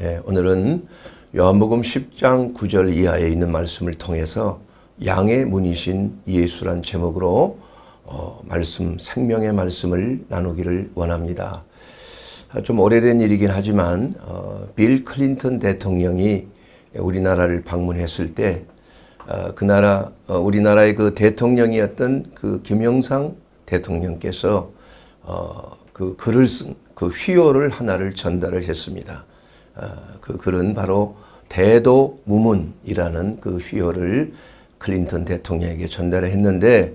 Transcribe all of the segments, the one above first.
예, 오늘은 요한복음 10장 9절 이하에 있는 말씀을 통해서 양의 문이신 예수란 제목으로 어, 말씀, 생명의 말씀을 나누기를 원합니다. 아, 좀 오래된 일이긴 하지만 어, 빌 클린턴 대통령이 우리나라를 방문했을 때 어, 그 나라 어, 우리나라의 그 대통령이었던 그 김영상 대통령께서 어, 그 글을 쓴 그 휘호를 하나를 전달을 했습니다. 어, 그 글은 바로 대도 무문이라는 그 휘호를 클린턴 대통령에게 전달을 했는데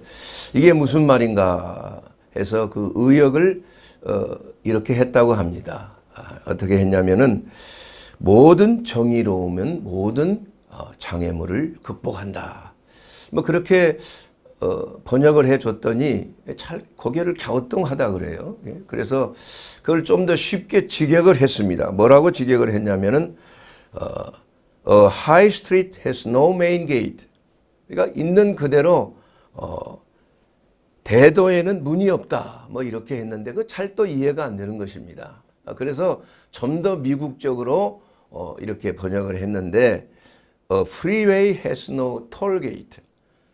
이게 무슨 말인가 해서 그 의역을 어, 이렇게 했다고 합니다. 아, 어떻게 했냐면은 모든 정의로우면 모든 어, 장애물을 극복한다. 뭐 그렇게 어, 번역을 해줬더니 잘 고개를 갸우뚱하다 그래요. 예, 그래서 그걸 좀 더 쉽게 직역을 했습니다. 뭐라고 직역을 했냐면은 어, 어, High Street has no main gate. 그러니까 있는 그대로 어, 대도에는 문이 없다. 뭐 이렇게 했는데 그 잘 또 이해가 안 되는 것입니다. 아, 그래서 좀 더 미국적으로 어, 이렇게 번역을 했는데 A freeway has no toll gate.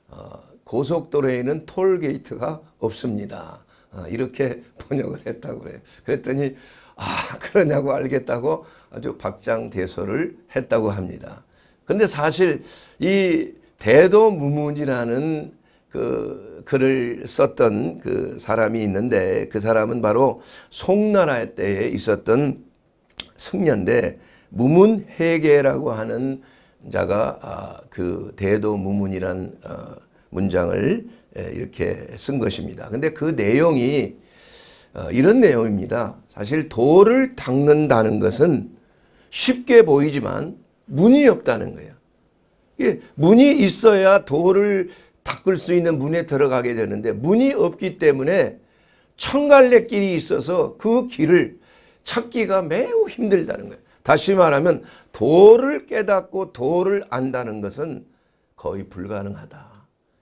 어, 고속도로에는 톨게이트가 없습니다. 어, 이렇게 번역을 했다고 그래요. 그랬더니 아 그러냐고 알겠다고 아주 박장대소를 했다고 합니다. 근데 사실 이 대도무문이라는 그 글을 썼던 그 사람이 있는데 그 사람은 바로 송나라 때에 있었던 승려인데 무문회계라고 하는 자가 아, 그 대도무문이란 어, 문장을 이렇게 쓴 것입니다. 근데 그 내용이 어, 이런 내용입니다. 사실 돌을 닦는다는 것은 쉽게 보이지만 문이 없다는 거예요. 문이 있어야 돌을 닦을 수 있는 문에 들어가게 되는데 문이 없기 때문에 청갈래 길이 있어서 그 길을 찾기가 매우 힘들다는 거예요. 다시 말하면 도를 깨닫고 도를 안다는 것은 거의 불가능하다.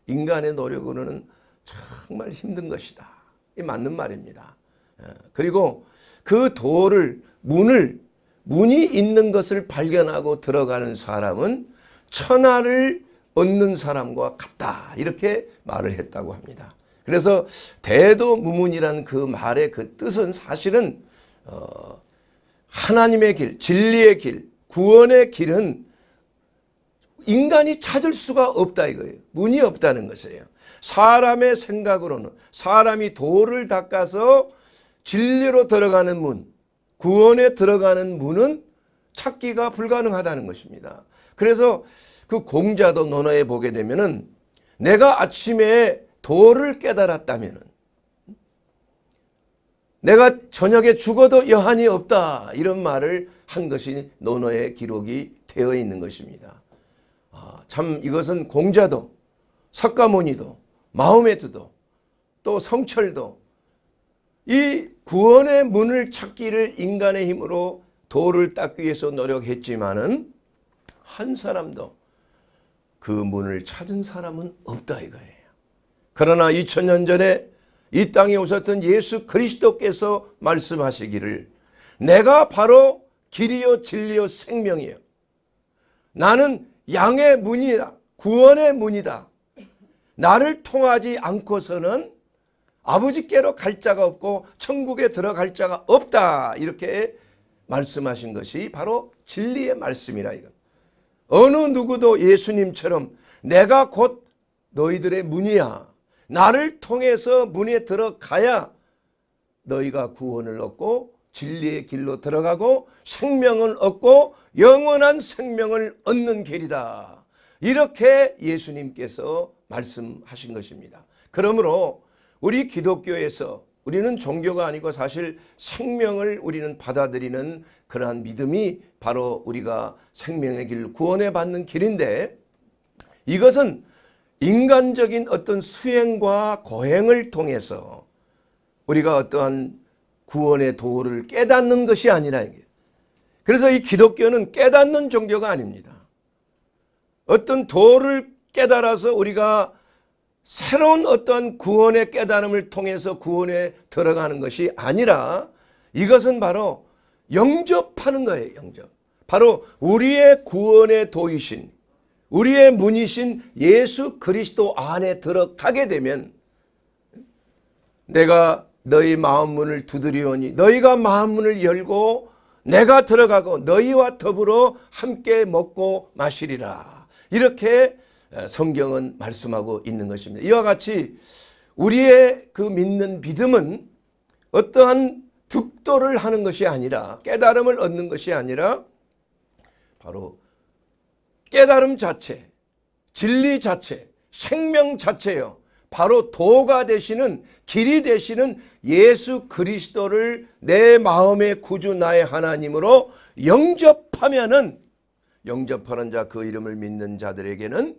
인간의 노력으로는 정말 힘든 것이다. 이 맞는 말입니다. 예, 그리고 그 도를 문을 문이 있는 것을 발견하고 들어가는 사람은 천하를 얻는 사람과 같다. 이렇게 말을 했다고 합니다. 그래서 대도무문이라는 그 말의 그 뜻은 사실은 어, 하나님의 길, 진리의 길, 구원의 길은 인간이 찾을 수가 없다 이거예요. 문이 없다는 것이에요. 사람의 생각으로는 사람이 돌을 닦아서 진리로 들어가는 문, 구원에 들어가는 문은 찾기가 불가능하다는 것입니다. 그래서 그 공자도 논어에 보게 되면은 내가 아침에 도를 깨달았다면은 내가 저녁에 죽어도 여한이 없다 이런 말을 한 것이 논어에 기록이 되어 있는 것입니다. 아, 참 이것은 공자도 석가모니도 마호메트도 또 성철도 이 구원의 문을 찾기를 인간의 힘으로 도를 닦기 위해서 노력했지만은 한 사람도 그 문을 찾은 사람은 없다 이거예요. 그러나 2000년 전에 이 땅에 오셨던 예수 그리스도께서 말씀하시기를 내가 바로 길이요 진리요 생명이요. 나는 양의 문이다. 구원의 문이다. 나를 통하지 않고서는 아버지께로 갈 자가 없고 천국에 들어갈 자가 없다. 이렇게 말씀하신 것이 바로 진리의 말씀이라 이거. 어느 누구도 예수님처럼 내가 곧 너희들의 문이야. 나를 통해서 문에 들어가야 너희가 구원을 얻고 진리의 길로 들어가고 생명을 얻고 영원한 생명을 얻는 길이다. 이렇게 예수님께서 말씀하신 것입니다. 그러므로 우리 기독교에서 우리는 종교가 아니고 사실 생명을 우리는 받아들이는 그러한 믿음이 바로 우리가 생명의 길, 구원에 받는 길인데 이것은 인간적인 어떤 수행과 거행을 통해서 우리가 어떠한 구원의 도를 깨닫는 것이 아니라. 그래서 이 기독교는 깨닫는 종교가 아닙니다. 어떤 도를 깨달아서 우리가 새로운 어떤 구원의 깨달음을 통해서 구원에 들어가는 것이 아니라 이것은 바로 영접하는 거예요. 영접. 바로 우리의 구원의 도이신 우리의 문이신 예수 그리스도 안에 들어가게 되면 내가 너희 마음 문을 두드리오니 너희가 마음 문을 열고 내가 들어가고 너희와 더불어 함께 먹고 마시리라. 이렇게 성경은 말씀하고 있는 것입니다. 이와 같이 우리의 그 믿는 믿음은 어떠한 득도를 하는 것이 아니라 깨달음을 얻는 것이 아니라 바로 깨달음 자체, 진리 자체, 생명 자체요. 바로 도가 되시는 길이 되시는 예수 그리스도를 내 마음의 구주 나의 하나님으로 영접하면은 영접하는 자 그 이름을 믿는 자들에게는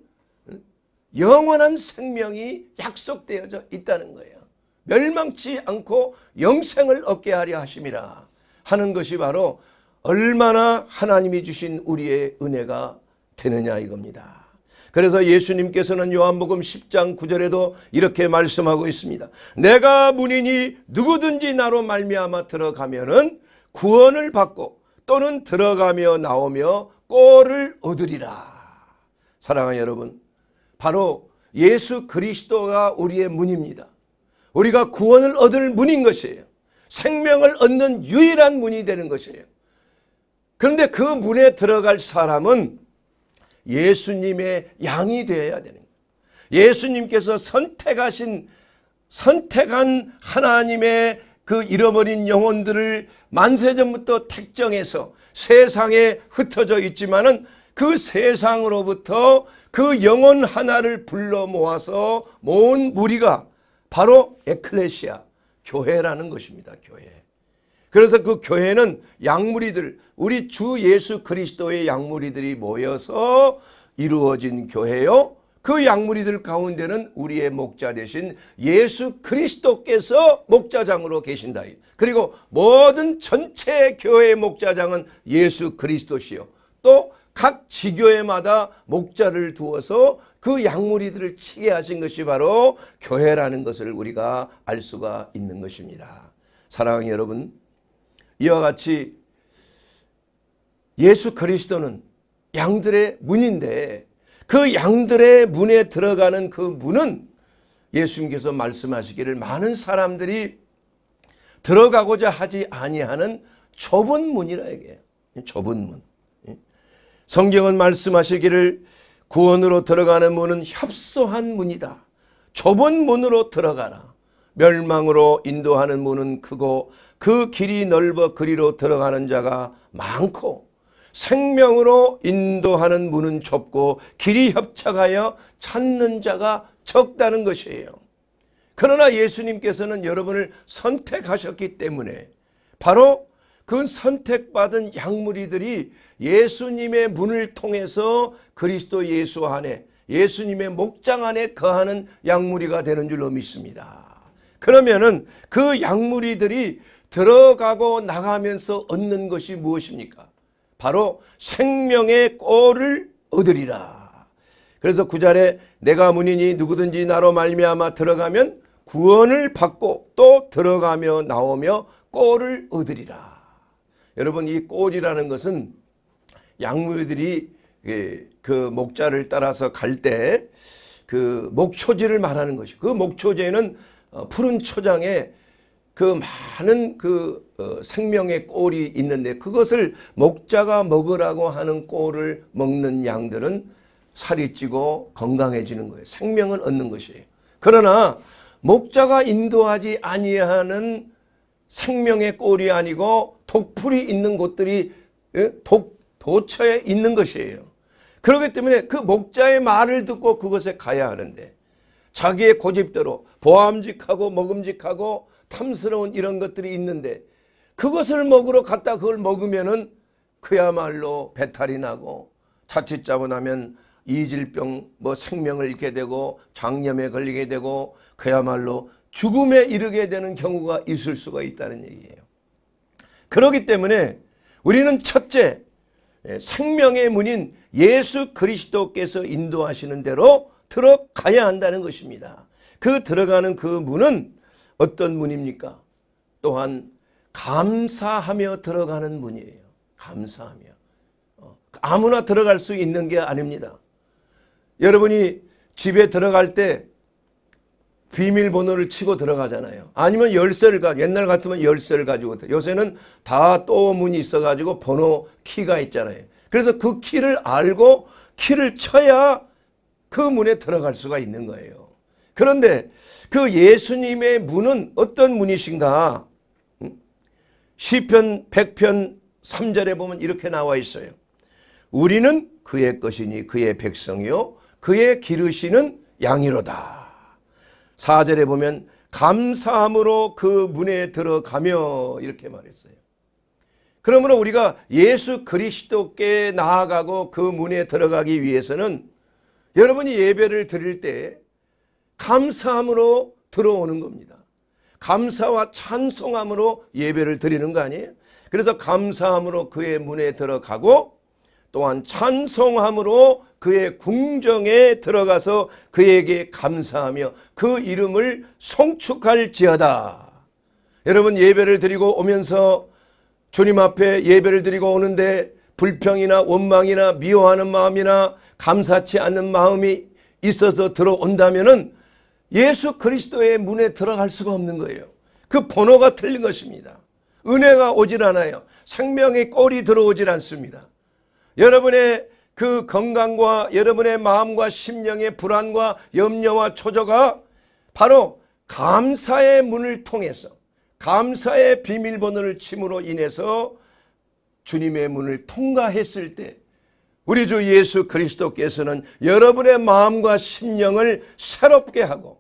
영원한 생명이 약속되어져 있다는 거예요. 멸망치 않고 영생을 얻게 하려 하심이라 하는 것이 바로 얼마나 하나님이 주신 우리의 은혜가 되느냐 이겁니다. 그래서 예수님께서는 요한복음 10장 9절에도 이렇게 말씀하고 있습니다. 내가 문이니 누구든지 나로 말미암아 들어가면은 구원을 받고 또는 들어가며 나오며 꼴을 얻으리라. 사랑하는 여러분, 바로 예수 그리스도가 우리의 문입니다. 우리가 구원을 얻을 문인 것이에요. 생명을 얻는 유일한 문이 되는 것이에요. 그런데 그 문에 들어갈 사람은 예수님의 양이 되어야 되는 거예요. 예수님께서 선택하신 선택한 하나님의 그 잃어버린 영혼들을 만세전부터 택정해서 세상에 흩어져 있지만은 그 세상으로부터 그 영혼 하나를 불러 모아서 모은 무리가 바로 에클레시아 교회라는 것입니다. 교회. 그래서 그 교회는 양무리들 우리 주 예수 그리스도의 양무리들이 모여서 이루어진 교회요. 그 양무리들 가운데는 우리의 목자 되신 예수 그리스도께서 목자장으로 계신다. 그리고 모든 전체 교회의 목자장은 예수 그리스도시요. 또 각 지교회마다 목자를 두어서 그 양무리들을 치게 하신 것이 바로 교회라는 것을 우리가 알 수가 있는 것입니다. 사랑하는 여러분, 이와 같이 예수 그리스도는 양들의 문인데 그 양들의 문에 들어가는 그 문은 예수님께서 말씀하시기를 많은 사람들이 들어가고자 하지 아니하는 좁은 문이라 얘기해요. 좁은 문. 성경은 말씀하시기를 구원으로 들어가는 문은 협소한 문이다. 좁은 문으로 들어가라. 멸망으로 인도하는 문은 크고 그 길이 넓어 그리로 들어가는 자가 많고 생명으로 인도하는 문은 좁고 길이 협착하여 찾는 자가 적다는 것이에요. 그러나 예수님께서는 여러분을 선택하셨기 때문에 바로 그 선택받은 양무리들이 예수님의 문을 통해서 그리스도 예수 안에 예수님의 목장 안에 거하는 양무리가 되는 줄로 믿습니다. 그러면은 그 양무리들이 들어가고 나가면서 얻는 것이 무엇입니까? 바로 생명의 꼴을 얻으리라. 그래서 구절에 내가 문이니 누구든지 나로 말미암아 들어가면 구원을 받고 또 들어가며 나오며 꼴을 얻으리라. 여러분 이 꼴이라는 것은 양무들이 예, 그 목자를 따라서 갈 때 그 목초지를 말하는 것이 그 목초지에는 어, 푸른 초장에 그 많은 그 어, 생명의 꼴이 있는데 그것을 목자가 먹으라고 하는 꼴을 먹는 양들은 살이 찌고 건강해지는 거예요. 생명을 얻는 것이에요. 그러나 목자가 인도하지 아니하는 생명의 꼴이 아니고 독풀이 있는 곳들이 예, 독, 도처에 있는 것이에요. 그렇기 때문에 그 목자의 말을 듣고 그것에 가야 하는데 자기의 고집대로 보암직하고 먹음직하고 탐스러운 이런 것들이 있는데 그것을 먹으러 갔다 그걸 먹으면은 그야말로 배탈이 나고 자칫 잘못하면 이질병 뭐 생명을 잃게 되고 장염에 걸리게 되고 그야말로 죽음에 이르게 되는 경우가 있을 수가 있다는 얘기예요. 그렇기 때문에 우리는 첫째 예, 생명의 문인 예수 그리스도께서 인도하시는 대로 들어가야 한다는 것입니다. 그 들어가는 그 문은 어떤 문입니까? 또한 감사하며 들어가는 문이에요. 감사하며. 어, 아무나 들어갈 수 있는 게 아닙니다. 여러분이 집에 들어갈 때 비밀번호를 치고 들어가잖아요. 아니면 열쇠를 가 옛날 같으면 열쇠를 가지고 요새는 다 또 문이 있어가지고 번호 키가 있잖아요. 그래서 그 키를 알고 키를 쳐야 그 문에 들어갈 수가 있는 거예요. 그런데 그 예수님의 문은 어떤 문이신가? 시편 100편 3절에 보면 이렇게 나와 있어요. 우리는 그의 것이니 그의 백성이요 그의 기르시는 양이로다. 4절에 보면 감사함으로 그 문에 들어가며 이렇게 말했어요. 그러므로 우리가 예수 그리스도께 나아가고 그 문에 들어가기 위해서는 여러분이 예배를 드릴 때 감사함으로 들어오는 겁니다. 감사와 찬송함으로 예배를 드리는 거 아니에요? 그래서 감사함으로 그의 문에 들어가고 또한 찬송함으로 그의 궁정에 들어가서 그에게 감사하며 그 이름을 송축할지어다. 여러분 예배를 드리고 오면서 주님 앞에 예배를 드리고 오는데 불평이나 원망이나 미워하는 마음이나 감사치 않는 마음이 있어서 들어온다면은 예수 그리스도의 문에 들어갈 수가 없는 거예요. 그 번호가 틀린 것입니다. 은혜가 오질 않아요. 생명의 꼴이 들어오질 않습니다. 여러분의 그 건강과 여러분의 마음과 심령의 불안과 염려와 초조가 바로 감사의 문을 통해서 감사의 비밀번호를 침으로 인해서 주님의 문을 통과했을 때 우리 주 예수 그리스도께서는 여러분의 마음과 심령을 새롭게 하고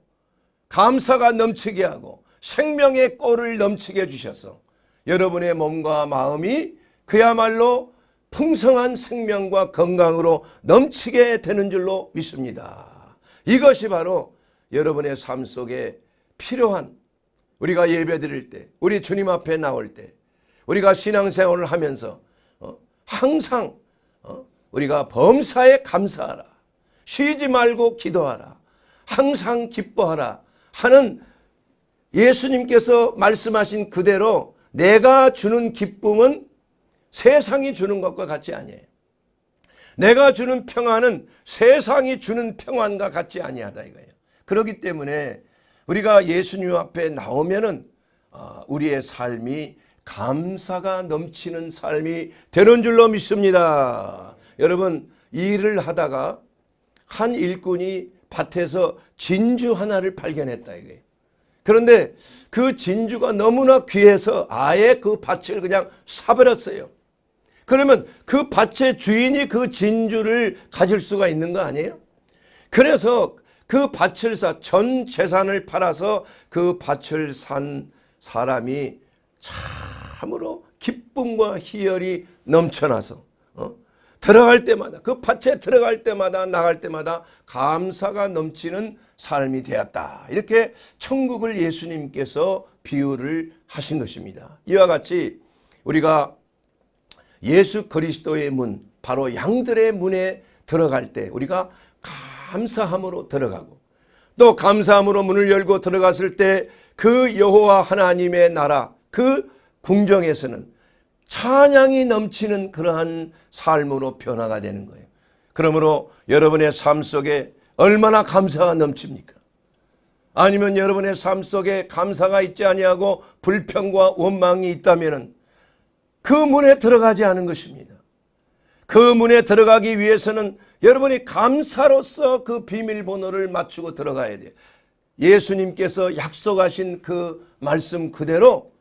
감사가 넘치게 하고 생명의 꼴을 넘치게 해주셔서 여러분의 몸과 마음이 그야말로 풍성한 생명과 건강으로 넘치게 되는 줄로 믿습니다. 이것이 바로 여러분의 삶 속에 필요한 우리가 예배 드릴 때 우리 주님 앞에 나올 때 우리가 신앙생활을 하면서 어, 항상 어, 우리가 범사에 감사하라. 쉬지 말고 기도하라. 항상 기뻐하라 하는 예수님께서 말씀하신 그대로 내가 주는 기쁨은 세상이 주는 것과 같지 아니에요. 내가 주는 평안은 세상이 주는 평안과 같지 아니하다 이거예요. 그렇기 때문에 우리가 예수님 앞에 나오면은 어, 우리의 삶이 감사가 넘치는 삶이 되는 줄로 믿습니다. 여러분 일을 하다가 한 일꾼이 밭에서 진주 하나를 발견했다 이거예요. 그런데 그 진주가 너무나 귀해서 아예 그 밭을 그냥 사버렸어요. 그러면 그 밭의 주인이 그 진주를 가질 수가 있는 거 아니에요? 그래서 그 밭을 사, 전 재산을 팔아서 그 밭을 산 사람이 참으로 기쁨과 희열이 넘쳐나서 어? 들어갈 때마다 그 밭에 들어갈 때마다 나갈 때마다 감사가 넘치는 삶이 되었다. 이렇게 천국을 예수님께서 비유를 하신 것입니다. 이와 같이 우리가 예수 그리스도의 문 바로 양들의 문에 들어갈 때 우리가 감사함으로 들어가고 또 감사함으로 문을 열고 들어갔을 때 그 여호와 하나님의 나라 그 궁정에서는 찬양이 넘치는 그러한 삶으로 변화가 되는 거예요. 그러므로 여러분의 삶 속에 얼마나 감사가 넘칩니까? 아니면 여러분의 삶 속에 감사가 있지 아니하고 불평과 원망이 있다면 그 문에 들어가지 않은 것입니다. 그 문에 들어가기 위해서는 여러분이 감사로서 그 비밀번호를 맞추고 들어가야 돼요. 예수님께서 약속하신 그 말씀 그대로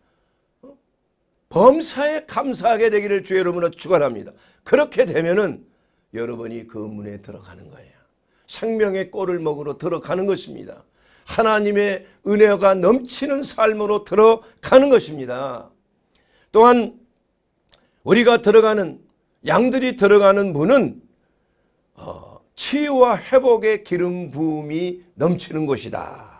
범사에 감사하게 되기를 주의 이름으로 축원합니다. 그렇게 되면은 여러분이 그 문에 들어가는 거예요. 생명의 꼴을 먹으러 들어가는 것입니다. 하나님의 은혜가 넘치는 삶으로 들어가는 것입니다. 또한 우리가 들어가는 양들이 들어가는 문은 어, 치유와 회복의 기름 부음이 넘치는 곳이다.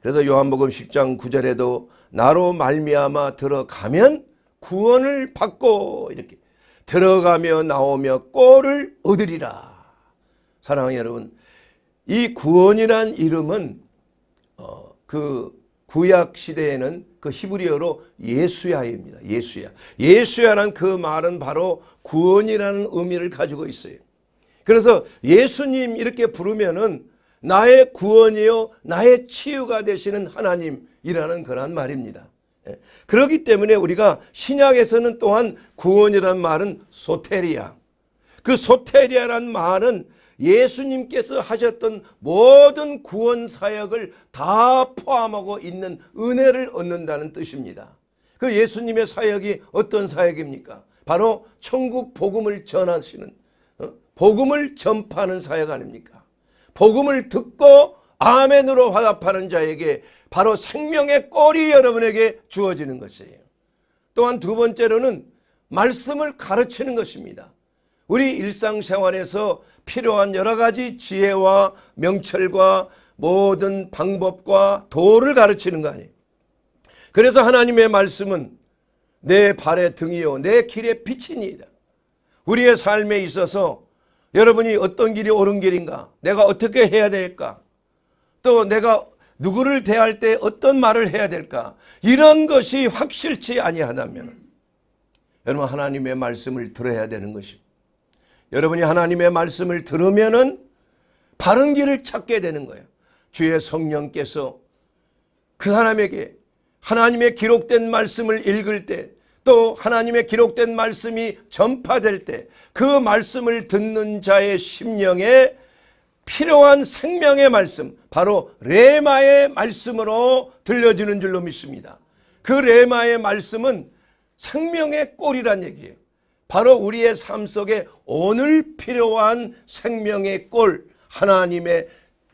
그래서 요한복음 10장 9절에도 나로 말미암아 들어가면 구원을 받고 이렇게 들어가며 나오며 꼴을 얻으리라. 사랑하는 여러분, 이 구원이란 이름은 어, 그 구약 시대에는 그 히브리어로 예수야입니다. 예수야. 예수야란 그 말은 바로 구원이라는 의미를 가지고 있어요. 그래서 예수님 이렇게 부르면은 나의 구원이요 나의 치유가 되시는 하나님이라는 그런 말입니다. 예. 그렇기 때문에 우리가 신약에서는 또한 구원이란 말은 소테리아. 그 소테리아란 말은 예수님께서 하셨던 모든 구원 사역을 다 포함하고 있는 은혜를 얻는다는 뜻입니다. 그 예수님의 사역이 어떤 사역입니까? 바로 천국 복음을 전하시는 어? 복음을 전파하는 사역 아닙니까? 복음을 듣고 아멘으로 화답하는 자에게 바로 생명의 꼴이 여러분에게 주어지는 것이에요. 또한 두 번째로는 말씀을 가르치는 것입니다. 우리 일상생활에서 필요한 여러 가지 지혜와 명철과 모든 방법과 도를 가르치는 거 아니에요. 그래서 하나님의 말씀은 내 발의 등이요 내 길의 빛이니이다. 우리의 삶에 있어서 여러분이 어떤 길이 옳은 길인가 내가 어떻게 해야 될까 또 내가 누구를 대할 때 어떤 말을 해야 될까 이런 것이 확실치 아니하다면 여러분 하나님의 말씀을 들어야 되는 것입니다. 여러분이 하나님의 말씀을 들으면은 바른 길을 찾게 되는 거예요. 주의 성령께서 그 사람에게 하나님의 기록된 말씀을 읽을 때 또 하나님의 기록된 말씀이 전파될 때 그 말씀을 듣는 자의 심령에 필요한 생명의 말씀 바로 레마의 말씀으로 들려지는 줄로 믿습니다. 그 레마의 말씀은 생명의 꼴이란 얘기예요. 바로 우리의 삶 속에 오늘 필요한 생명의 꼴 하나님의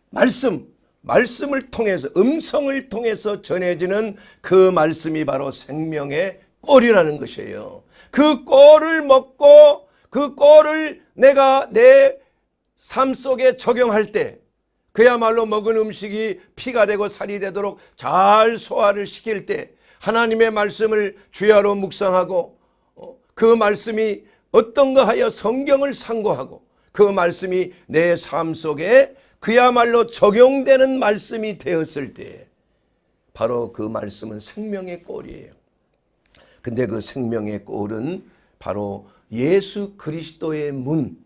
말씀 말씀을 통해서 음성을 통해서 전해지는 그 말씀이 바로 생명의 꼴이라는 것이에요. 그 꼴을 먹고 그 꼴을 내가 내 삶 속에 적용할 때 그야말로 먹은 음식이 피가 되고 살이 되도록 잘 소화를 시킬 때 하나님의 말씀을 주야로 묵상하고 그 말씀이 어떤가 하여 성경을 상고하고 그 말씀이 내 삶 속에 그야말로 적용되는 말씀이 되었을 때 바로 그 말씀은 생명의 꼴이에요. 근데 그 생명의 꼴은 바로 예수 그리스도의 문,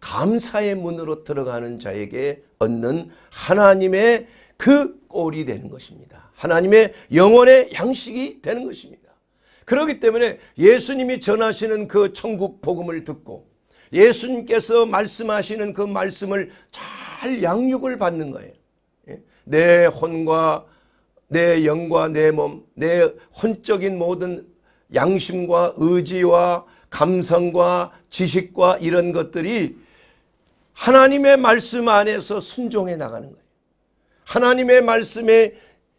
감사의 문으로 들어가는 자에게 얻는 하나님의 그 꼴이 되는 것입니다. 하나님의 영혼의 양식이 되는 것입니다. 그렇기 때문에 예수님이 전하시는 그 천국 복음을 듣고 예수님께서 말씀하시는 그 말씀을 잘 양육을 받는 거예요. 예? 내 혼과 내 영과 내 몸, 내 혼적인 모든 양심과 의지와 감성과 지식과 이런 것들이 하나님의 말씀 안에서 순종해 나가는 거예요. 하나님의 말씀에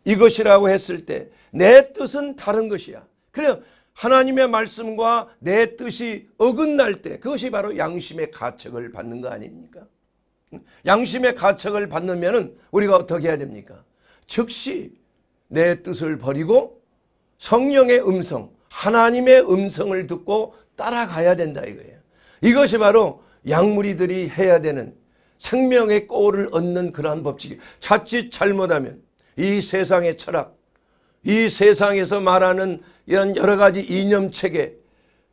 이것이라고 했을 때 내 뜻은 다른 것이야. 그래요. 하나님의 말씀과 내 뜻이 어긋날 때 그것이 바로 양심의 가책을 받는 거 아닙니까? 양심의 가책을 받으면 우리가 어떻게 해야 됩니까? 즉시 내 뜻을 버리고 성령의 음성, 하나님의 음성을 듣고 따라가야 된다 이거예요. 이것이 바로 양무리들이 해야 되는 생명의 꼴을 얻는 그러한 법칙이 자칫 잘못하면 이 세상의 철학, 이 세상에서 말하는 이런 여러 가지 이념체계,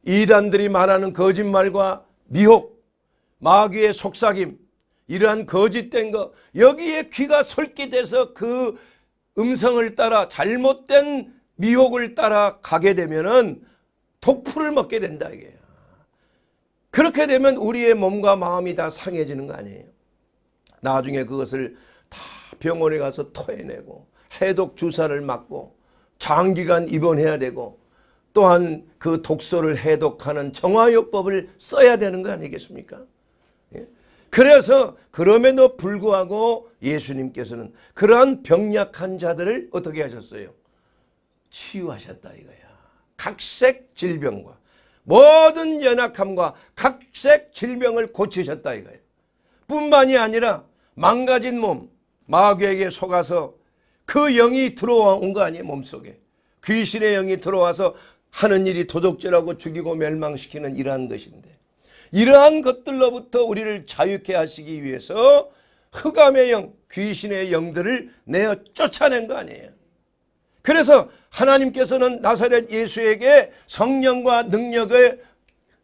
이단들이 말하는 거짓말과 미혹, 마귀의 속삭임, 이러한 거짓된 것, 여기에 귀가 솔깃해서 그 음성을 따라 잘못된 미혹을 따라 가게 되면은 독풀을 먹게 된다 이게요. 그렇게 되면 우리의 몸과 마음이 다 상해지는 거 아니에요. 나중에 그것을 다 병원에 가서 토해내고 해독 주사를 맞고 장기간 입원해야 되고 또한 그 독소를 해독하는 정화요법을 써야 되는 거 아니겠습니까? 예? 그래서 그럼에도 불구하고 예수님께서는 그러한 병약한 자들을 어떻게 하셨어요? 치유하셨다 이거야. 각색 질병과 모든 연약함과 각색 질병을 고치셨다 이거예요. 뿐만이 아니라 망가진 몸, 마귀에게 속아서 그 영이 들어온 거 아니에요 몸속에 귀신의 영이 들어와서 하는 일이 도적질하고 죽이고 멸망시키는 이러한 것인데 이러한 것들로부터 우리를 자유케 하시기 위해서 흑암의 영, 귀신의 영들을 내어 쫓아낸 거 아니에요. 그래서 하나님께서는 나사렛 예수에게 성령과 능력을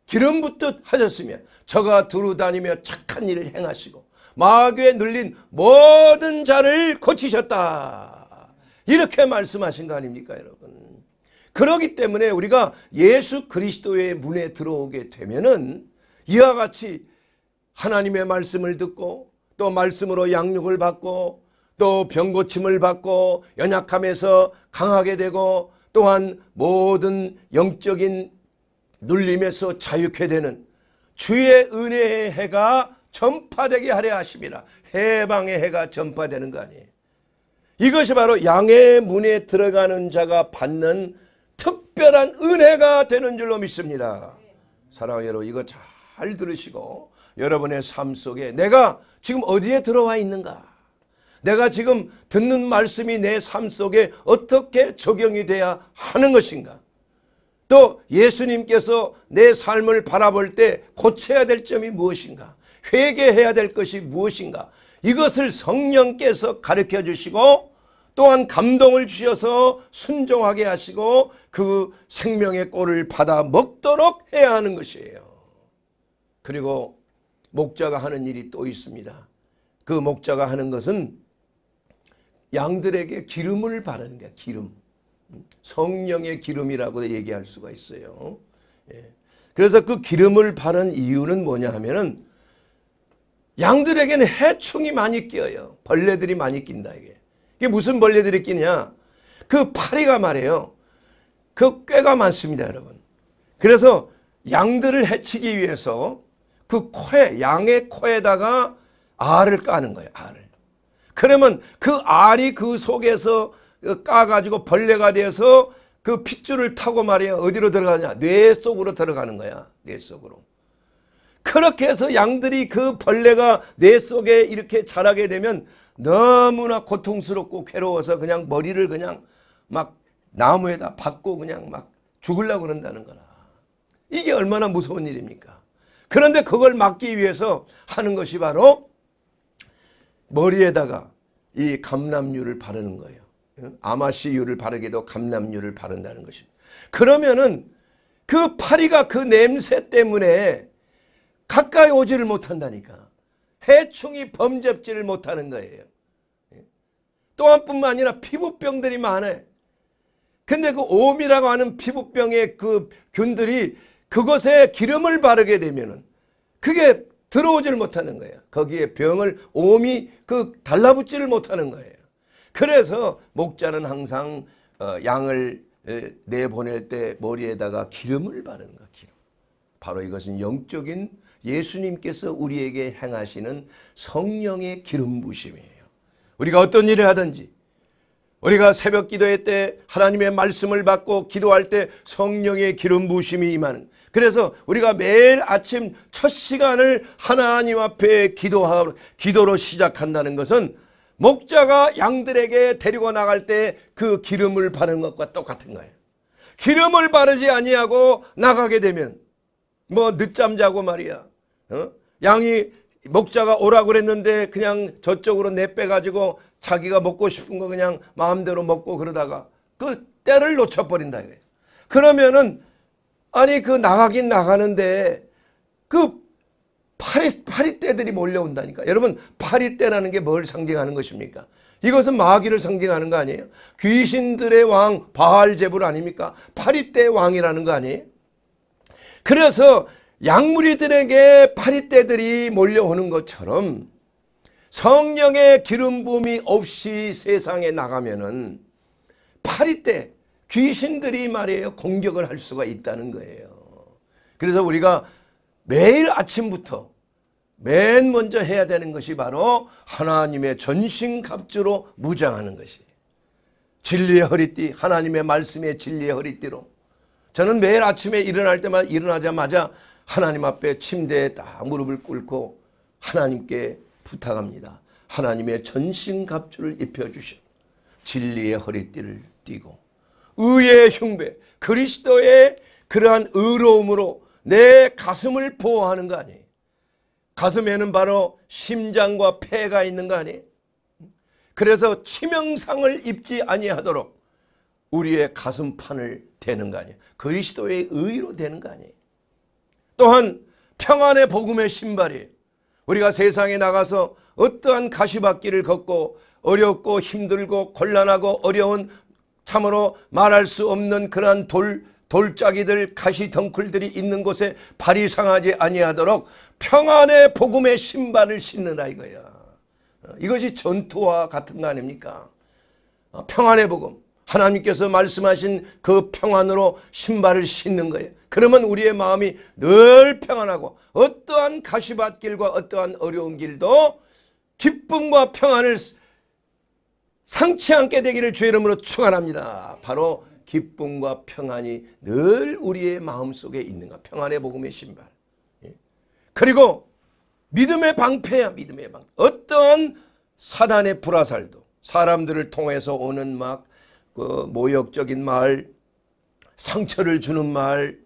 기름 붓듯 하셨으며 저가 두루 다니며 착한 일을 행하시고 마귀에 눌린 모든 자를 고치셨다. 이렇게 말씀하신 거 아닙니까 여러분. 그러기 때문에 우리가 예수 그리스도의 문에 들어오게 되면은 이와 같이 하나님의 말씀을 듣고 또 말씀으로 양육을 받고 또 병고침을 받고 연약함에서 강하게 되고 또한 모든 영적인 눌림에서 자유케 되는 주의 은혜의 해가 전파되게 하려 하십니다. 해방의 해가 전파되는 거 아니에요. 이것이 바로 양의 문에 들어가는 자가 받는 특별한 은혜가 되는 줄로 믿습니다. 사랑하는 여러분 이거 잘 들으시고 여러분의 삶 속에 내가 지금 어디에 들어와 있는가 내가 지금 듣는 말씀이 내 삶 속에 어떻게 적용이 돼야 하는 것인가 또 예수님께서 내 삶을 바라볼 때 고쳐야 될 점이 무엇인가 회개해야 될 것이 무엇인가 이것을 성령께서 가르쳐 주시고 또한 감동을 주셔서 순종하게 하시고 그 생명의 꼴을 받아 먹도록 해야 하는 것이에요. 그리고 목자가 하는 일이 또 있습니다. 그 목자가 하는 것은 양들에게 기름을 바르는 거야. 기름. 성령의 기름이라고 얘기할 수가 있어요. 예. 그래서 그 기름을 바른 이유는 뭐냐 하면은 양들에게는 해충이 많이 끼어요. 벌레들이 많이 낀다 이게. 이게 무슨 벌레들이 끼냐? 그 파리가 말이에요. 그 꾀가 많습니다, 여러분. 그래서 양들을 해치기 위해서 그 코에 양의 코에다가 알을 까는 거예요. 알을. 그러면 그 알이 그 속에서 까가지고 벌레가 되어서 그 핏줄을 타고 말이야. 어디로 들어가냐? 뇌 속으로 들어가는 거야 뇌 속으로. 그렇게 해서 양들이 그 벌레가 뇌 속에 이렇게 자라게 되면 너무나 고통스럽고 괴로워서 그냥 머리를 그냥 막 나무에다 박고 그냥 막 죽으려고 그런다는 거라. 이게 얼마나 무서운 일입니까? 그런데 그걸 막기 위해서 하는 것이 바로 머리에다가 이 감람유를 바르는 거예요. 아마시유를 바르기도 감람유를 바른다는 것입니다. 그러면은 그 파리가 그 냄새 때문에 가까이 오지를 못한다니까. 해충이 범접지를 못하는 거예요. 또한 뿐만 아니라 피부병들이 많아 근데 그 옴이라고 하는 피부병의 그 균들이 그것에 기름을 바르게 되면은 그게 들어오지를 못하는 거예요. 거기에 병을 옴이 그 달라붙지를 못하는 거예요. 그래서 목자는 항상 어, 양을 내보낼 때 머리에다가 기름을 바르는 거야. 기름. 바로 이것은 영적인 예수님께서 우리에게 행하시는 성령의 기름 부심이에요. 우리가 어떤 일을 하든지 우리가 새벽 기도회 때 하나님의 말씀을 받고 기도할 때 성령의 기름 부심이 임하는 그래서 우리가 매일 아침 첫 시간을 하나님 앞에 기도하, 기도로 시작한다는 것은 목자가 양들에게 데리고 나갈 때 그 기름을 바르는 것과 똑같은 거예요. 기름을 바르지 아니하고 나가게 되면 뭐 늦잠 자고 말이야. 어? 양이 목자가 오라고 그랬는데 그냥 저쪽으로 내빼가지고 자기가 먹고 싶은 거 그냥 마음대로 먹고 그러다가 그 때를 놓쳐버린다 이거예요. 그러면은 아니 그 나가긴 나가는데 그 파리, 파리떼들이 몰려온다니까. 여러분 파리떼라는 게 뭘 상징하는 것입니까? 이것은 마귀를 상징하는 거 아니에요? 귀신들의 왕 바알제불 아닙니까? 파리떼 왕이라는 거 아니에요? 그래서 양무리들에게 파리떼들이 몰려오는 것처럼 성령의 기름 부음이 없이 세상에 나가면은 파리떼 귀신들이 말이에요. 공격을 할 수가 있다는 거예요. 그래서 우리가 매일 아침부터 맨 먼저 해야 되는 것이 바로 하나님의 전신갑주로 무장하는 것이 진리의 허리띠 하나님의 말씀의 진리의 허리띠로 저는 매일 아침에 일어날 때마다 일어나자마자 하나님 앞에 침대에 딱 무릎을 꿇고 하나님께 부탁합니다. 하나님의 전신갑주를 입혀주셔 진리의 허리띠를 띠고 의의 흉배 그리스도의 그러한 의로움으로 내 가슴을 보호하는 거 아니에요. 가슴에는 바로 심장과 폐가 있는 거 아니에요. 그래서 치명상을 입지 아니하도록 우리의 가슴판을 되는 거 아니에요. 그리스도의 의로 되는 거 아니에요. 또한 평안의 복음의 신발이 우리가 세상에 나가서 어떠한 가시밭길을 걷고 어렵고 힘들고 곤란하고 어려운 참으로 말할 수 없는 그러한 돌 돌짜기들 가시 덩쿨들이 있는 곳에 발이 상하지 아니하도록 평안의 복음의 신발을 신느라 이거야. 어, 이것이 전투와 같은 거 아닙니까? 어, 평안의 복음. 하나님께서 말씀하신 그 평안으로 신발을 신는 거예요. 그러면 우리의 마음이 늘 평안하고 어떠한 가시밭길과 어떠한 어려운 길도 기쁨과 평안을 상치 않게 되기를 주의 이름으로 축원합니다. 바로 기쁨과 평안이 늘 우리의 마음속에 있는가. 평안의 복음의 신발. 예. 그리고 믿음의 방패야 믿음의 방. 어떠한 사단의 불화살도 사람들을 통해서 오는 막 그 모욕적인 말, 상처를 주는 말,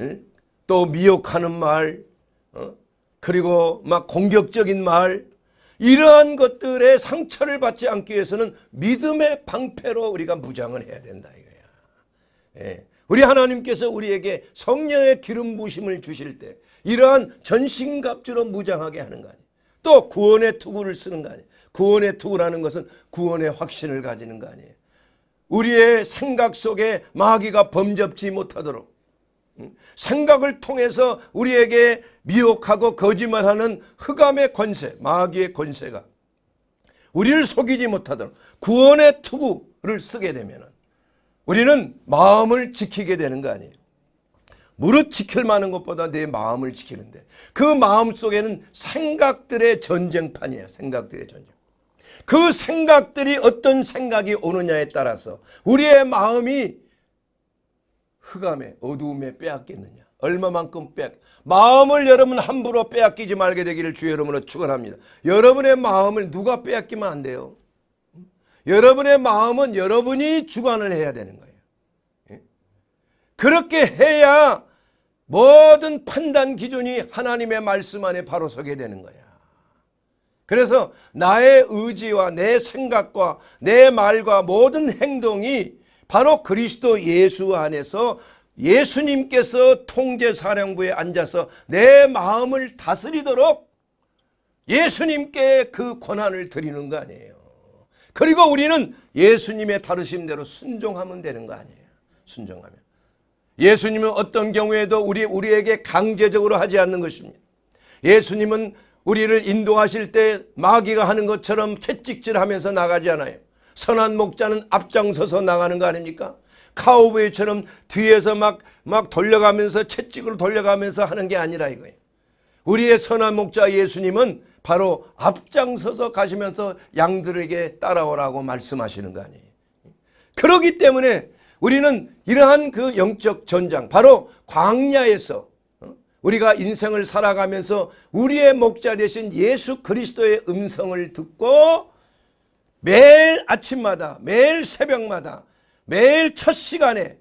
예? 또 미혹하는 말, 어? 그리고 막 공격적인 말, 이러한 것들의 상처를 받지 않기 위해서는 믿음의 방패로 우리가 무장을 해야 된다 이거야. 예. 우리 하나님께서 우리에게 성령의 기름 부심을 주실 때 이러한 전신갑주로 무장하게 하는 거 아니에요. 또 구원의 투구를 쓰는 거 아니에요. 구원의 투구라는 것은 구원의 확신을 가지는 거 아니에요. 우리의 생각 속에 마귀가 범접지 못하도록 생각을 통해서 우리에게 미혹하고 거짓말하는 흑암의 권세, 마귀의 권세가 우리를 속이지 못하도록 구원의 투구를 쓰게 되면 우리는 마음을 지키게 되는 거 아니에요. 무릇 지킬 만한 것보다 내 마음을 지키는데 그 마음 속에는 생각들의 전쟁판이에요. 생각들의 전쟁. 그 생각들이 어떤 생각이 오느냐에 따라서 우리의 마음이 흑암에 어두움에 빼앗겠느냐 얼마만큼 빼앗 마음을 여러분 함부로 빼앗기지 말게 되기를 주의 이름으로 축원합니다. 여러분의 마음을 누가 빼앗기면 안 돼요. 여러분의 마음은 여러분이 주관을 해야 되는 거예요. 예? 그렇게 해야 모든 판단 기준이 하나님의 말씀 안에 바로 서게 되는 거야. 그래서 나의 의지와 내 생각과 내 말과 모든 행동이 바로 그리스도 예수 안에서 예수님께서 통제사령부에 앉아서 내 마음을 다스리도록 예수님께 그 권한을 드리는 거 아니에요. 그리고 우리는 예수님의 다루심대로 순종하면 되는 거 아니에요. 순종하면. 예수님은 어떤 경우에도 우리, 우리에게 강제적으로 하지 않는 것입니다. 예수님은 우리를 인도하실 때 마귀가 하는 것처럼 채찍질 하면서 나가지 않아요. 선한 목자는 앞장서서 나가는 거 아닙니까? 카우보이처럼 뒤에서 막, 막 돌려가면서 채찍으로 돌려가면서 하는 게 아니라 이거예요. 우리의 선한 목자 예수님은 바로 앞장서서 가시면서 양들에게 따라오라고 말씀하시는 거 아니에요. 그러기 때문에 우리는 이러한 그 영적 전장, 바로 광야에서 어? 우리가 인생을 살아가면서 우리의 목자 되신 예수 그리스도의 음성을 듣고 매일 아침마다 매일 새벽마다 매일 첫 시간에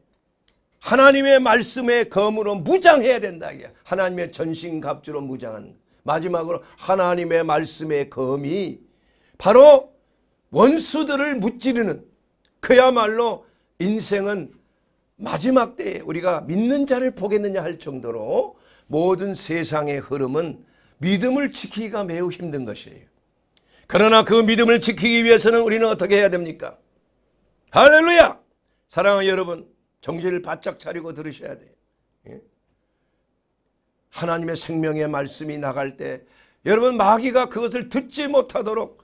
하나님의 말씀의 검으로 무장해야 된다. 하나님의 전신갑주로 무장한 마지막으로 하나님의 말씀의 검이 바로 원수들을 무찌르는 그야말로 인생은 마지막 때에 우리가 믿는 자를 보겠느냐 할 정도로 모든 세상의 흐름은 믿음을 지키기가 매우 힘든 것이에요. 그러나 그 믿음을 지키기 위해서는 우리는 어떻게 해야 됩니까? 할렐루야! 사랑하는 여러분, 정신을 바짝 차리고 들으셔야 돼요. 예? 하나님의 생명의 말씀이 나갈 때 여러분 마귀가 그것을 듣지 못하도록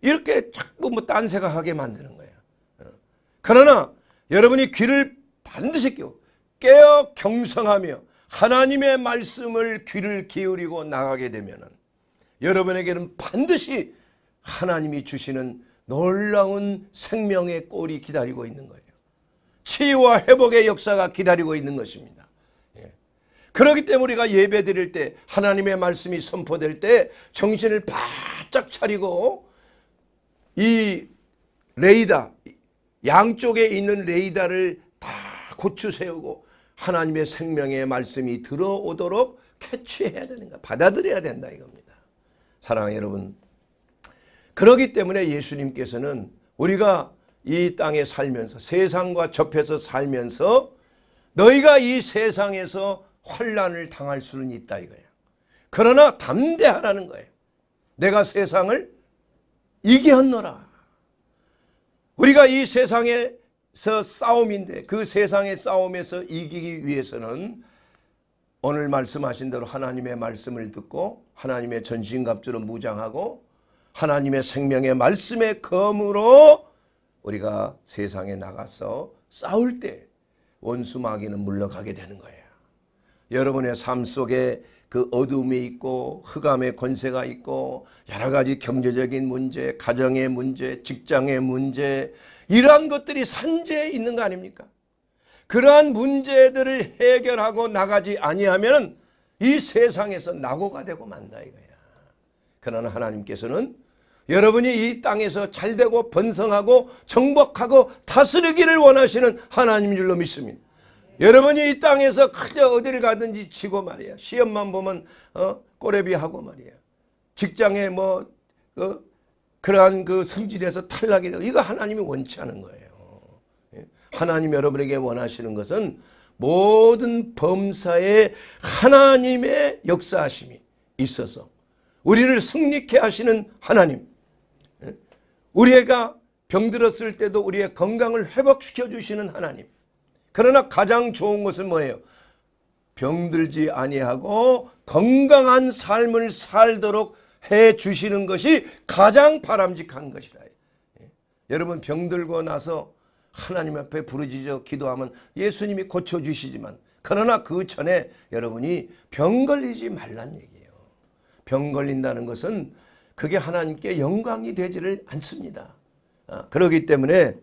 이렇게 자꾸 뭐 딴 생각하게 만드는 거예요. 어. 그러나 여러분이 귀를 반드시 깨워, 깨어 경성하며 하나님의 말씀을 귀를 기울이고 나가게 되면 여러분에게는 반드시 하나님이 주시는 놀라운 생명의 꼴이 기다리고 있는 거예요. 치유와 회복의 역사가 기다리고 있는 것입니다. 예. 그렇기 때문에 우리가 예배 드릴 때 하나님의 말씀이 선포될 때 정신을 바짝 차리고 이 레이다 양쪽에 있는 레이다를 다 고추 세우고 하나님의 생명의 말씀이 들어오도록 캐치해야 되는 가 받아들여야 된다 이겁니다. 사랑하는 여러분 그러기 때문에 예수님께서는 우리가 이 땅에 살면서 세상과 접해서 살면서 너희가 이 세상에서 환란을 당할 수는 있다 이거야. 그러나 담대하라는 거예요. 내가 세상을 이기었노라. 우리가 이 세상에서 싸움인데 그 세상의 싸움에서 이기기 위해서는 오늘 말씀하신 대로 하나님의 말씀을 듣고 하나님의 전신갑주로 무장하고 하나님의 생명의 말씀의 검으로 우리가 세상에 나가서 싸울 때 원수 마귀는 물러가게 되는 거예요. 여러분의 삶 속에 그 어둠이 있고 흑암의 권세가 있고 여러 가지 경제적인 문제, 가정의 문제, 직장의 문제 이러한 것들이 산재에 있는 거 아닙니까? 그러한 문제들을 해결하고 나가지 아니하면 이 세상에서 낙오가 되고 만다 이거야. 그러나 하나님께서는 여러분이 이 땅에서 잘되고 번성하고 정복하고 다스리기를 원하시는 하나님인 줄로 믿습니다. 여러분이 이 땅에서 크게 어디를 가든지 치고 말이야. 시험만 보면 어, 꼬레비하고 말이야. 직장에 뭐 어, 그러한 그 성질에서 탈락이 되고 이거 하나님이 원치 않은 거예요. 예? 하나님 여러분에게 원하시는 것은 모든 범사에 하나님의 역사하심이 있어서 우리를 승리케 하시는 하나님 예? 우리가 병들었을 때도 우리의 건강을 회복시켜 주시는 하나님 그러나 가장 좋은 것은 뭐예요? 병들지 아니하고 건강한 삶을 살도록 해 주시는 것이 가장 바람직한 것이라. 예. 여러분 병들고 나서 하나님 앞에 부르짖어 기도하면 예수님이 고쳐 주시지만 그러나 그 전에 여러분이 병 걸리지 말란 얘기예요. 병 걸린다는 것은 그게 하나님께 영광이 되지를 않습니다. 어, 그렇기 때문에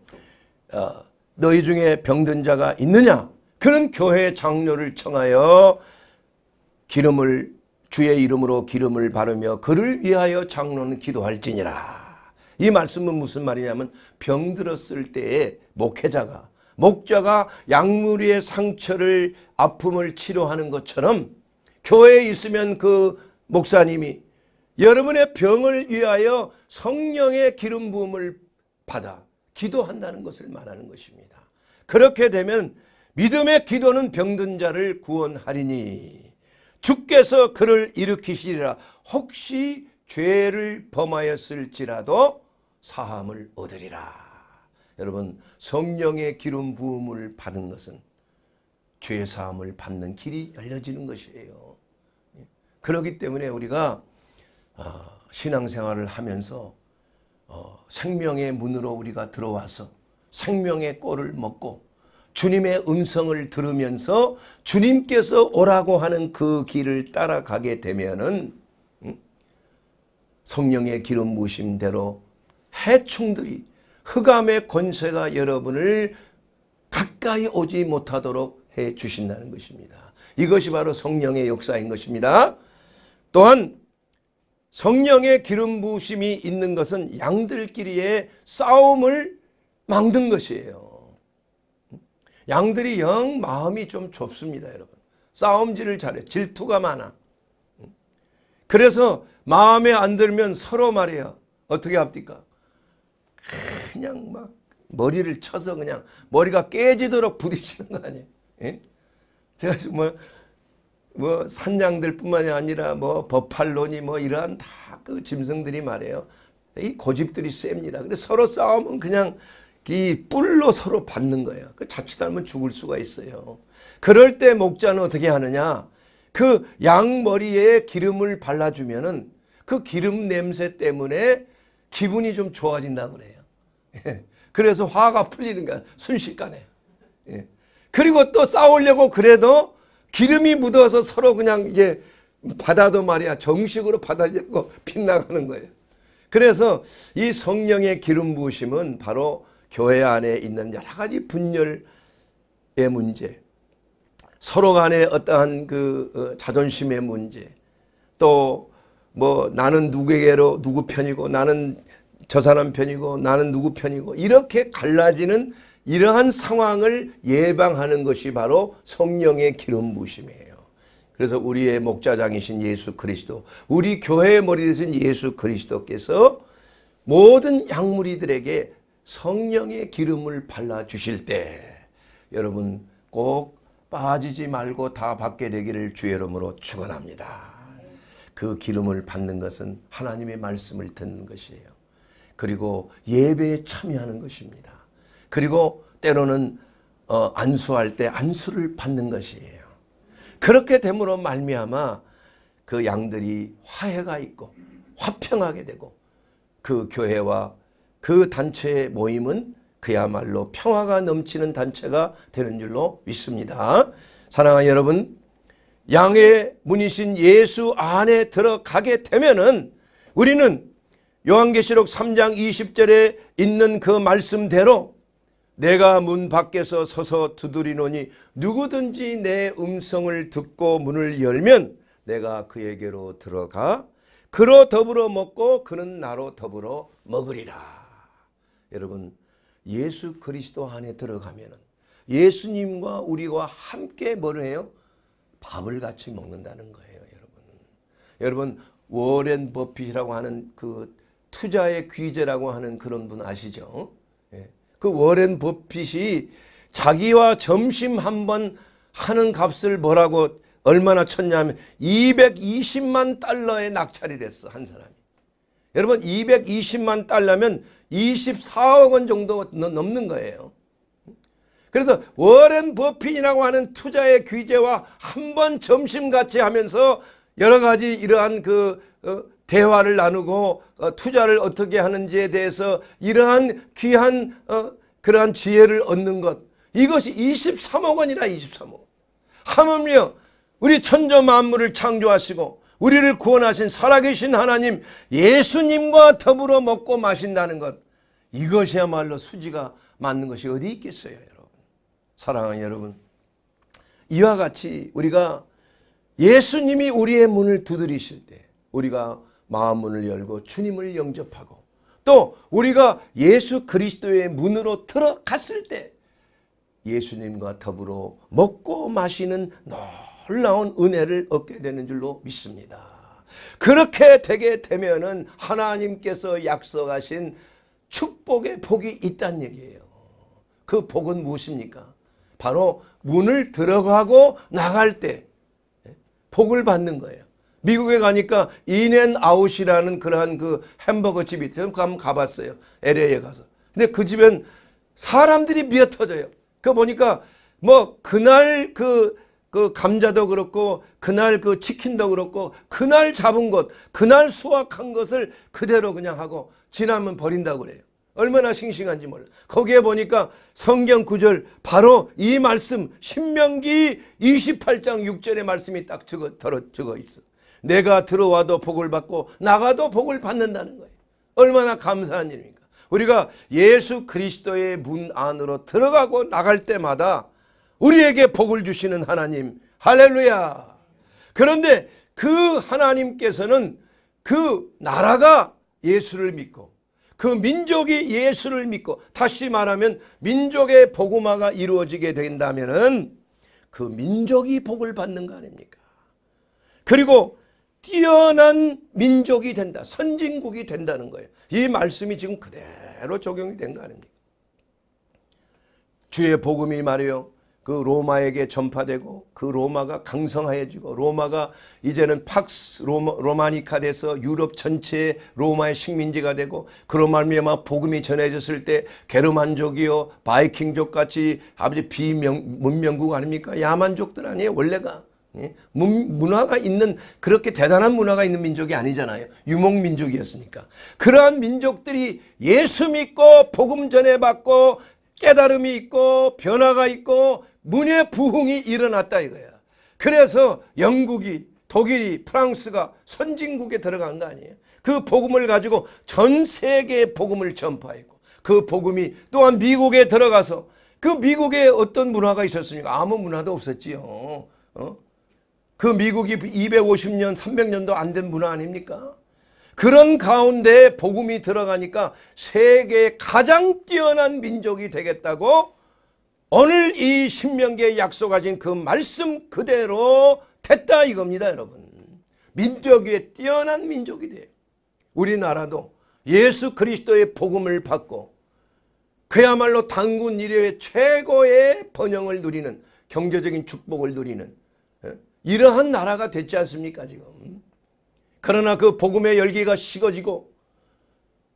어, 너희 중에 병든 자가 있느냐? 그는 교회 장로를 청하여 기름을 주의 이름으로 기름을 바르며 그를 위하여 장로는 기도할지니라. 이 말씀은 무슨 말이냐면 병들었을 때에 목회자가 목자가 약물의 상처를 아픔을 치료하는 것처럼 교회에 있으면 그 목사님이 여러분의 병을 위하여 성령의 기름 부음을 받아 기도한다는 것을 말하는 것입니다. 그렇게 되면 믿음의 기도는 병든 자를 구원하리니 주께서 그를 일으키시리라 혹시 죄를 범하였을지라도 사함을 얻으리라. 여러분 성령의 기름 부음을 받은 것은 죄 사함을 받는 길이 열려지는 것이에요. 그렇기 때문에 우리가 아, 신앙생활을 하면서 어, 생명의 문으로 우리가 들어와서 생명의 꼴을 먹고 주님의 음성을 들으면서 주님께서 오라고 하는 그 길을 따라가게 되면은 음, 성령의 기름 부심대로 해충들이 흑암의 권세가 여러분을 가까이 오지 못하도록 해 주신다는 것입니다. 이것이 바로 성령의 역사인 것입니다. 또한 성령의 기름 부심이 있는 것은 양들끼리의 싸움을 막는 것이에요. 양들이 영 마음이 좀 좁습니다, 여러분. 싸움질을 잘해. 질투가 많아. 그래서 마음에 안 들면 서로 말이야. 어떻게 합니까? 그냥 막 머리를 쳐서 그냥 머리가 깨지도록 부딪히는 거 아니에요. 예? 제가 뭐, 뭐 산양들뿐만이 아니라 뭐 버팔로니 뭐 이러한 다 그 짐승들이 말이에요. 이 고집들이 셉니다. 그래서 서로 싸우면 그냥 이 뿔로 서로 받는 거예요. 그 자칫하면 죽을 수가 있어요. 그럴 때 목자는 어떻게 하느냐? 그 양머리에 기름을 발라주면은 그 기름 냄새 때문에 기분이 좀 좋아진다 그래요. 예. 그래서 화가 풀리는 거야. 순식간에. 예. 그리고 또 싸우려고 그래도 기름이 묻어서 서로 그냥 이게 받아도 말이야 정식으로 받아려고 빗나가는 거예요. 그래서 이 성령의 기름 부으심은 바로 교회 안에 있는 여러 가지 분열의 문제, 서로 간의 어떠한 그 어, 자존심의 문제, 또 뭐 나는 누구에게로 누구 편이고 나는 저 사람 편이고 나는 누구 편이고 이렇게 갈라지는 이러한 상황을 예방하는 것이 바로 성령의 기름 부심이에요. 그래서 우리의 목자장이신 예수 그리스도, 우리 교회의 머리 되신 예수 그리스도께서 모든 양무리들에게 성령의 기름을 발라 주실 때 여러분 꼭 빠지지 말고 다 받게 되기를 주의 이름으로 축원합니다. 그 기름을 받는 것은 하나님의 말씀을 듣는 것이에요. 그리고 예배에 참여하는 것입니다. 그리고 때로는 어, 안수할 때 안수를 받는 것이에요. 그렇게 됨으로 말미암아 그 양들이 화해가 있고 화평하게 되고 그 교회와 그 단체의 모임은 그야말로 평화가 넘치는 단체가 되는 줄로 믿습니다. 사랑하는 여러분, 양의 문이신 예수 안에 들어가게 되면은 우리는 요한계시록 3장 20절에 있는 그 말씀대로 내가 문 밖에서 서서 두드리노니 누구든지 내 음성을 듣고 문을 열면 내가 그에게로 들어가 그로 더불어 먹고 그는 나로 더불어 먹으리라. 여러분 예수 그리스도 안에 들어가면은 예수님과 우리와 함께 뭘 해요? 밥을 같이 먹는다는 거예요, 여러분. 여러분 워렌 버핏이라고 하는 그 투자의 귀재라고 하는 그런 분 아시죠? 예. 그 워렌 버핏이 자기와 점심 한 번 하는 값을 뭐라고 얼마나 쳤냐면 220만 달러에 낙찰이 됐어 한 사람이. 여러분 220만 달러면 24억 원 정도 넘는 거예요. 그래서 워렌 버핏이라고 하는 투자의 규제와 한 번 점심같이 하면서 여러 가지 이러한 그 어, 대화를 나누고 어, 투자를 어떻게 하는지에 대해서 이러한 귀한 어, 그러한 지혜를 얻는 것. 이것이 23억 원이나 23억. 하물며 우리 천저 만물을 창조하시고 우리를 구원하신 살아계신 하나님 예수님과 더불어 먹고 마신다는 것. 이것이야말로 수지가 맞는 것이 어디 있겠어요 여러분? 사랑하는 여러분 이와 같이 우리가 예수님이 우리의 문을 두드리실 때 우리가 마음 문을 열고 주님을 영접하고 또 우리가 예수 그리스도의 문으로 들어갔을 때 예수님과 더불어 먹고 마시는 놀라운 은혜를 얻게 되는 줄로 믿습니다. 그렇게 되게 되면은 하나님께서 약속하신 축복의 복이 있다는 얘기예요. 그 복은 무엇입니까? 바로 문을 들어가고 나갈 때 복을 받는 거예요. 미국에 가니까 인앤아웃이라는 그러한 그 햄버거 집이 있어요. 한번 가봤어요. LA에 가서. 근데 그 집엔 사람들이 미어 터져요. 그 보니까 뭐 그날 그, 그 감자도 그렇고 그날 그 치킨도 그렇고 그날 잡은 것, 그날 수확한 것을 그대로 그냥 하고 지나면 버린다고 그래요. 얼마나 싱싱한지 몰라. 거기에 보니까 성경 구절 바로 이 말씀 신명기 28장 6절의 말씀이 딱 적어, 적어 있어. 내가 들어와도 복을 받고 나가도 복을 받는다는 거예요. 얼마나 감사한 일입니까? 우리가 예수 그리스도의 문 안으로 들어가고 나갈 때마다 우리에게 복을 주시는 하나님 할렐루야. 그런데 그 하나님께서는 그 나라가 예수를 믿고 그 민족이 예수를 믿고 다시 말하면 민족의 복음화가 이루어지게 된다면 그 민족이 복을 받는 거 아닙니까? 그리고 뛰어난 민족이 된다. 선진국이 된다는 거예요. 이 말씀이 지금 그대로 적용이 된 거 아닙니까? 주의 복음이 말이요. 그 로마에게 전파되고 그 로마가 강성하여지고 로마가 이제는 팍스 로마, 니카 돼서 유럽 전체의 로마의 식민지가 되고 그로 말미암아 복음이 전해졌을 때 게르만족이요 바이킹족 같이 아버지 비문명국 아닙니까 야만족들 아니에요 원래가 예? 문화가 있는 그렇게 대단한 문화가 있는 민족이 아니잖아요. 유목민족이었으니까. 그러한 민족들이 예수 믿고 복음 전해받고 깨달음이 있고 변화가 있고 문의 부흥이 일어났다 이거야. 그래서 영국이 독일이 프랑스가 선진국에 들어간 거 아니에요. 그 복음을 가지고 전 세계에 복음을 전파했고 그 복음이 또한 미국에 들어가서 그 미국에 어떤 문화가 있었습니까? 아무 문화도 없었지요. 어? 그 미국이 250년, 300년도 안 된 문화 아닙니까? 그런 가운데 복음이 들어가니까 세계 가장 뛰어난 민족이 되겠다고 오늘 이 신명기에 약속하신 그 말씀 그대로 됐다 이겁니다 여러분. 민족의 뛰어난 민족이 돼요. 우리나라도 예수 그리스도의 복음을 받고 그야말로 단군 이래의 최고의 번영을 누리는 경제적인 축복을 누리는 예? 이러한 나라가 됐지 않습니까 지금 그러나 그 복음의 열기가 식어지고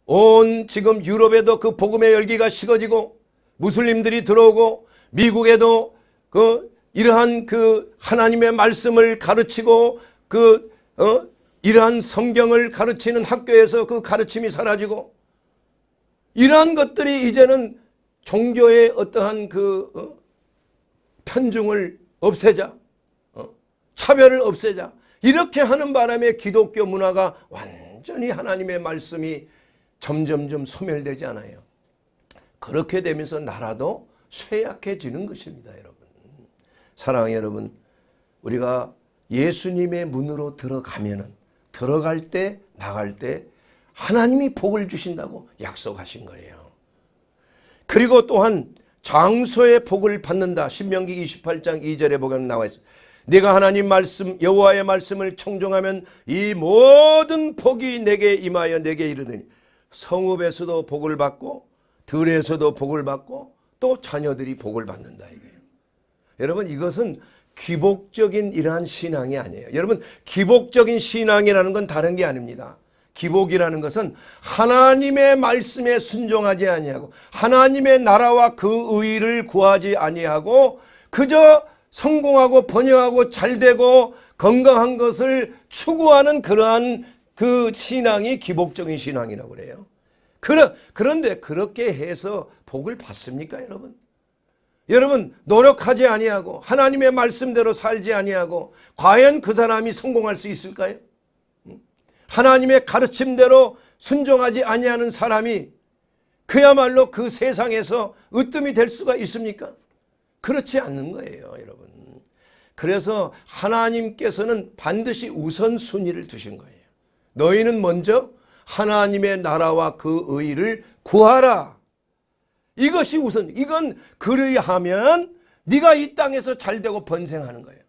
온 지금 유럽에도 그 복음의 열기가 식어지고 무슬림들이 들어오고 미국에도 그 이러한 그 하나님의 말씀을 가르치고 그 어? 이러한 성경을 가르치는 학교에서 그 가르침이 사라지고 이러한 것들이 이제는 종교의 어떠한 그 어? 편중을 없애자 어? 차별을 없애자 이렇게 하는 바람에 기독교 문화가 완전히 하나님의 말씀이 점점점 소멸되지 않아요. 그렇게 되면서 나라도 쇠약해지는 것입니다. 여러분. 사랑하는 여러분 우리가 예수님의 문으로 들어가면 들어갈 때 나갈 때 하나님이 복을 주신다고 약속하신 거예요. 그리고 또한 장소의 복을 받는다. 신명기 28장 2절에 보면 나와 있습니다. 내가 하나님 말씀 여호와의 말씀을 청종하면 이 모든 복이 내게 임하여 내게 이르더니 성읍에서도 복을 받고 들에서도 복을 받고 또 자녀들이 복을 받는다 이거예요. 여러분 이것은 기복적인 이러한 신앙이 아니에요. 여러분 기복적인 신앙이라는 건 다른 게 아닙니다. 기복이라는 것은 하나님의 말씀에 순종하지 아니하고 하나님의 나라와 그 의를 구하지 아니하고 그저 성공하고 번영하고 잘되고 건강한 것을 추구하는 그러한 그 신앙이 기복적인 신앙이라고 그래요. 그런데 그렇게 해서 복을 받습니까 여러분? 여러분 노력하지 아니하고 하나님의 말씀대로 살지 아니하고 과연 그 사람이 성공할 수 있을까요? 하나님의 가르침대로 순종하지 아니하는 사람이 그야말로 그 세상에서 으뜸이 될 수가 있습니까? 그렇지 않는 거예요 여러분 그래서 하나님께서는 반드시 우선순위를 두신 거예요 너희는 먼저 하나님의 나라와 그 의를 구하라 이것이 우선 이건 그리하면 네가 이 땅에서 잘되고 번생하는 거예요.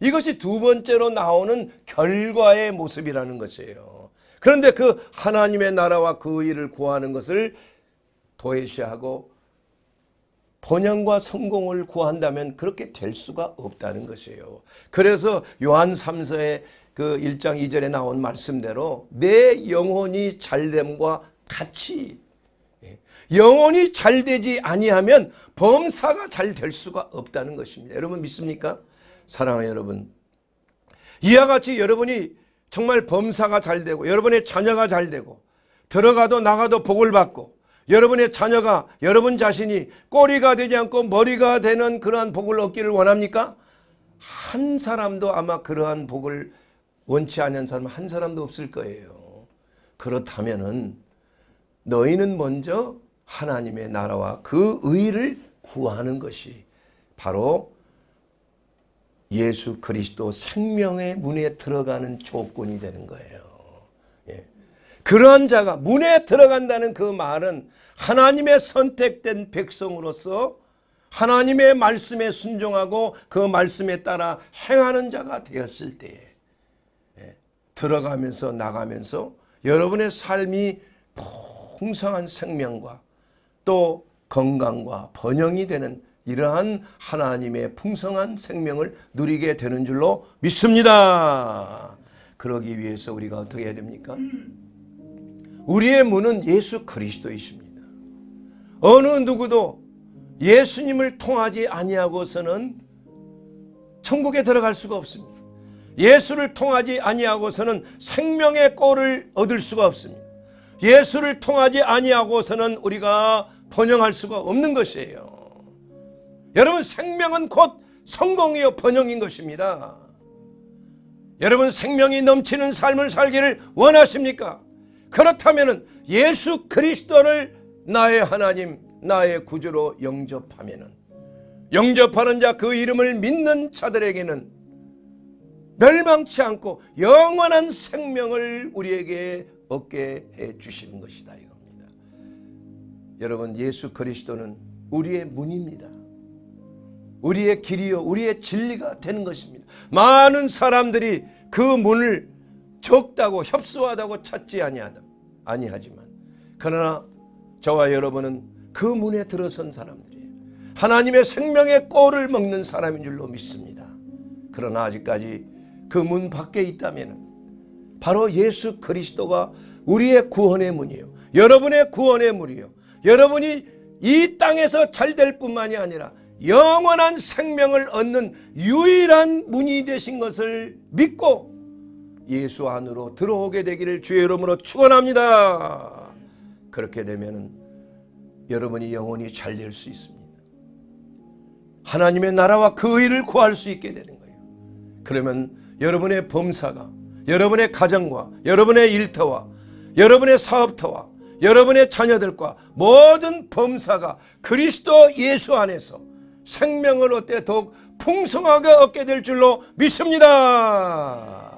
이것이 두 번째로 나오는 결과의 모습이라는 것이에요. 그런데 그 하나님의 나라와 그 일을 구하는 것을 도외시하고 번영과 성공을 구한다면 그렇게 될 수가 없다는 것이에요. 그래서 요한 3서의 그 1장 2절에 나온 말씀대로 내 영혼이 잘됨과 같이 영혼이 잘 되지 아니하면 범사가 잘 될 수가 없다는 것입니다. 여러분 믿습니까? 사랑하는 여러분. 이와 같이 여러분이 정말 범사가 잘 되고 여러분의 자녀가 잘 되고 들어가도 나가도 복을 받고 여러분의 자녀가 여러분 자신이 꼬리가 되지 않고 머리가 되는 그러한 복을 얻기를 원합니까? 한 사람도 아마 그러한 복을 원치 않는 사람 한 사람도 없을 거예요. 그렇다면은 너희는 먼저 하나님의 나라와 그 의를 구하는 것이 바로 예수 그리스도 생명의 문에 들어가는 조건이 되는 거예요. 예. 그런 자가 문에 들어간다는 그 말은 하나님의 선택된 백성으로서 하나님의 말씀에 순종하고 그 말씀에 따라 행하는 자가 되었을 때에 예. 들어가면서 나가면서 여러분의 삶이 풍성한 생명과 또 건강과 번영이 되는 이러한 하나님의 풍성한 생명을 누리게 되는 줄로 믿습니다. 그러기 위해서 우리가 어떻게 해야 됩니까? 우리의 문은 예수 그리스도이십니다. 어느 누구도 예수님을 통하지 아니하고서는 천국에 들어갈 수가 없습니다. 예수를 통하지 아니하고서는 생명의 꼴을 얻을 수가 없습니다. 예수를 통하지 아니하고서는 우리가 번영할 수가 없는 것이에요. 여러분 생명은 곧 성공이요 번영인 것입니다. 여러분 생명이 넘치는 삶을 살기를 원하십니까? 그렇다면 예수 그리스도를 나의 하나님 나의 구주로 영접하면 영접하는 자 그 이름을 믿는 자들에게는 멸망치 않고 영원한 생명을 우리에게 얻게 해 주시는 것이다 이겁니다. 여러분 예수 그리스도는 우리의 문입니다. 우리의 길이요 우리의 진리가 되는 것입니다. 많은 사람들이 그 문을 적다고 협소하다고 찾지 아니하다 아니하지만 그러나 저와 여러분은 그 문에 들어선 사람들이에요. 하나님의 생명의 꼴을 먹는 사람인 줄로 믿습니다. 그러나 아직까지 그 문 밖에 있다면 바로 예수 그리스도가 우리의 구원의 문이요. 여러분의 구원의 문이요. 여러분이 이 땅에서 잘 될 뿐만이 아니라 영원한 생명을 얻는 유일한 문이 되신 것을 믿고 예수 안으로 들어오게 되기를 주의 이름으로 축원합니다. 그렇게 되면 여러분이 영원히 잘될 수 있습니다. 하나님의 나라와 그 의를 구할 수 있게 되는 거예요. 그러면 여러분의 범사가 여러분의 가정과 여러분의 일터와 여러분의 사업터와 여러분의 자녀들과 모든 범사가 그리스도 예수 안에서 생명을 얻되 더욱 풍성하게 얻게 될 줄로 믿습니다.